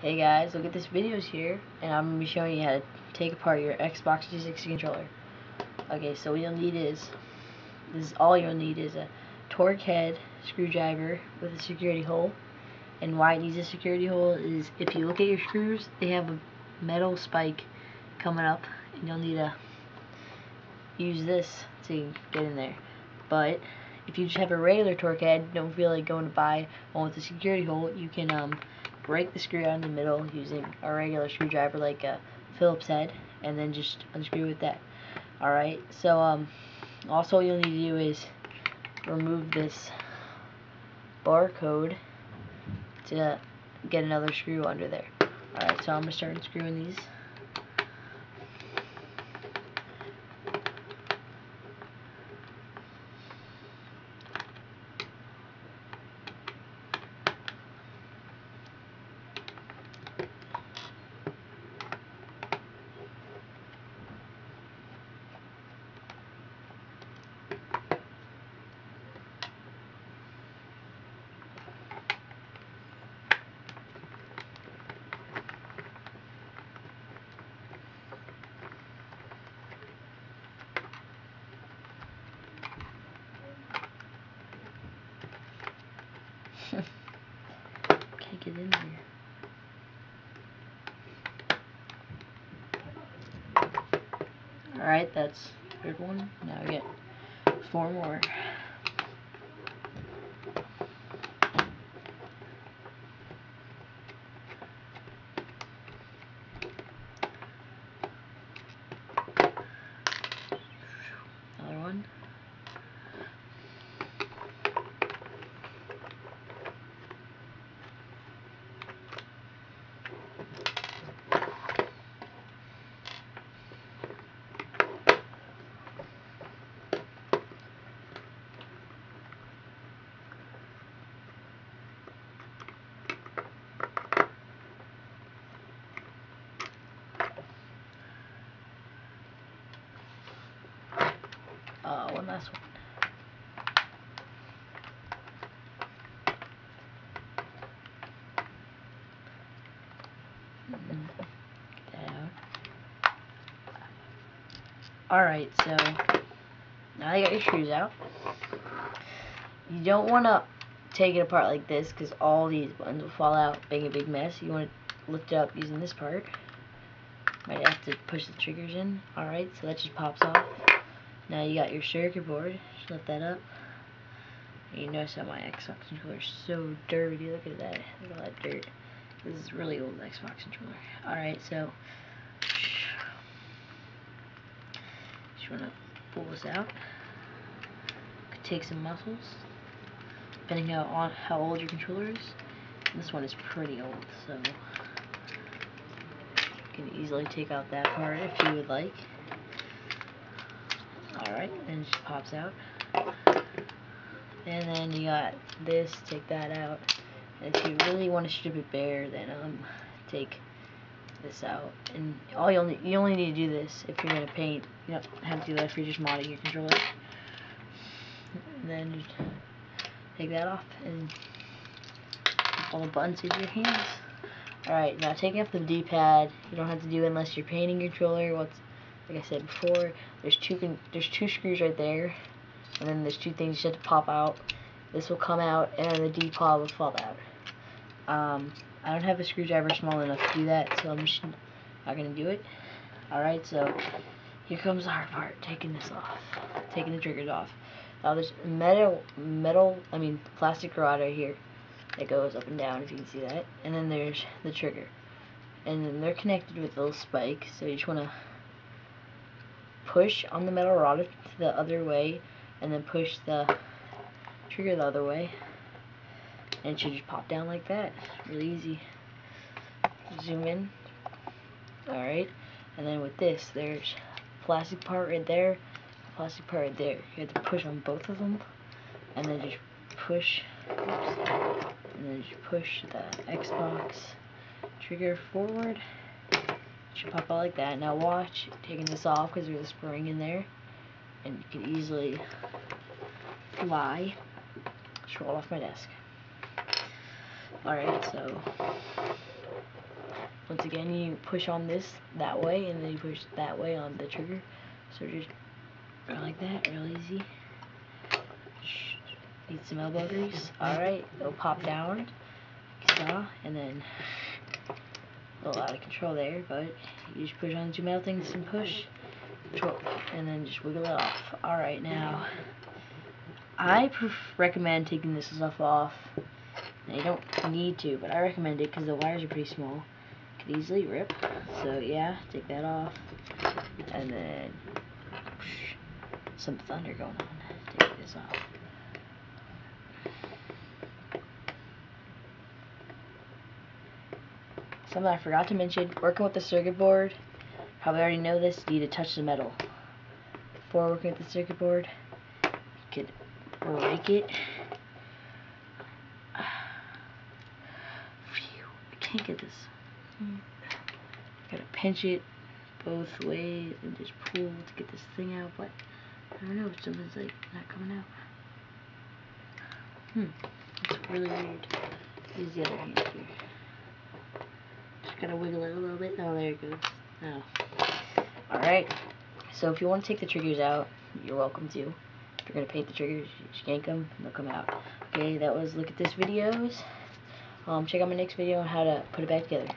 Hey guys, look at this videos here, and I'm going to be showing you how to take apart your Xbox 360 controller. Okay, so what you'll need is, this is all you'll need is a Torx head screwdriver with a security hole. And why it needs a security hole is if you look at your screws, they have a metal spike coming up, and you'll need to use this to get in there. But if you just have a regular Torx head, don't feel like going to buy one with a security hole, you can um, break the screw out in the middle using a regular screwdriver like a Phillips head and then just unscrew with that. Alright, so um, also you'll need to do is remove this barcode to get another screw under there. Alright, so I'm going to start unscrewing these. Can't get in there. Alright, that's third one. Now we get four more. this one. Alright, so now you got your screws out. You don't want to take it apart like this because all these buttons will fall out, being a big mess. You want to lift it up using this part. Might have to push the triggers in. Alright, so that just pops off. Now you got your circuit board. Flip that up. You notice how my Xbox controller is so dirty. Look at that. Look at all that dirt. This is really old Xbox controller. Alright, so just wanna pull this out. Could take some muscles. Depending on how old your controller is. This one is pretty old, so you can easily take out that part if you would like alright, and she pops out. And then you got this, take that out. And if you really want to strip it bare, then um, take this out. And all you only you only need to do this if you're gonna paint. You don't have to do that if you're just modding your controller. And then take that off and all the buttons in your hands. Alright, now taking off the D-pad, you don't have to do unless you're painting your controller. What's like I said before, there's two there's two screws right there, and then there's two things you have to pop out. This will come out, and the D will fall out. Um, I don't have a screwdriver small enough to do that, so I'm just not gonna do it. All right, so here comes the hard part: taking this off, taking the triggers off. Now there's metal, metal, I mean plastic rod right here that goes up and down, if you can see that. And then there's the trigger, and then they're connected with a little spike, so you just wanna push on the metal rod to the other way and then push the trigger the other way. And it should just pop down like that. Really easy. Zoom in. Alright. And then with this there's plastic part right there plastic part right there. You have to push on both of them and then just push oops, and then just push the Xbox trigger forward should pop out like that. Now watch, taking this off because there's a spring in there and you can easily fly, Scroll off my desk. Alright, so once again you push on this that way and then you push that way on the trigger. So just like that, real easy. Need some elbow grease. Alright, it'll pop down. And then a little out of control there, but you just push on the two metal things and push, and then just wiggle it off. Alright, now, I recommend taking this stuff off. Now, you don't need to, but I recommend it because the wires are pretty small. Could easily rip. So, yeah, take that off. And then, some thunder going on. Take this off. Something I forgot to mention, working with the circuit board, probably already know this, you need to touch the metal. Before working with the circuit board, you could break it. Phew, I can't get this. Gotta pinch it both ways and just pull to get this thing out, but I don't know, something's like not coming out. Hmm, it's really weird. Use the other hand here. Gotta wiggle it a little bit. Oh, there it goes. Oh. Alright, so if you want to take the triggers out, you're welcome to. If you're to paint the triggers, yank them, they'll come out. Okay, that was Look at This Videos. Um, check out my next video on how to put it back together.